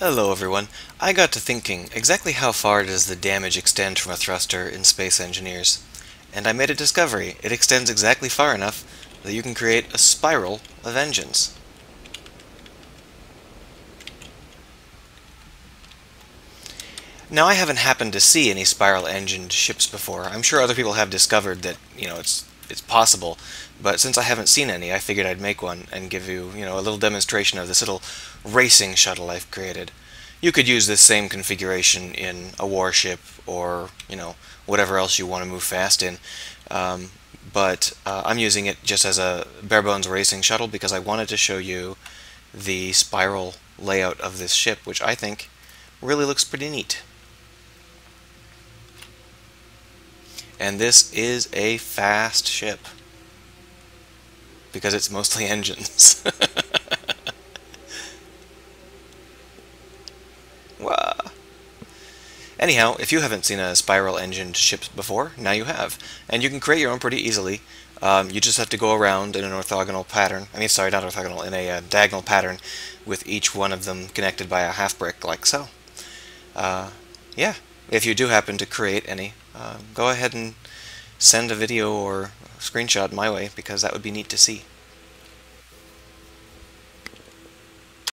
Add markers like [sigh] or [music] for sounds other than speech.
Hello everyone. I got to thinking, exactly how far does the damage extend from a thruster in Space Engineers? And I made a discovery. It extends exactly far enough that you can create a spiral of engines. Now I haven't happened to see any spiral engined ships before. I'm sure other people have discovered that, you know, it's it's possible, but since I haven't seen any, I figured I'd make one and give you, you know, a little demonstration of this little racing shuttle I've created. You could use this same configuration in a warship or, you know, whatever else you want to move fast in. Um, but uh, I'm using it just as a bare bones racing shuttle because I wanted to show you the spiral layout of this ship, which I think really looks pretty neat. And this is a fast ship because it's mostly [laughs] engines. wow. Anyhow, if you haven't seen a spiral engined ship before, now you have. And you can create your own pretty easily. Um, you just have to go around in an orthogonal pattern. I mean, sorry, not orthogonal, in a uh, diagonal pattern with each one of them connected by a half brick, like so. Uh, yeah, if you do happen to create any, uh, go ahead and send a video or a screenshot my way because that would be neat to see.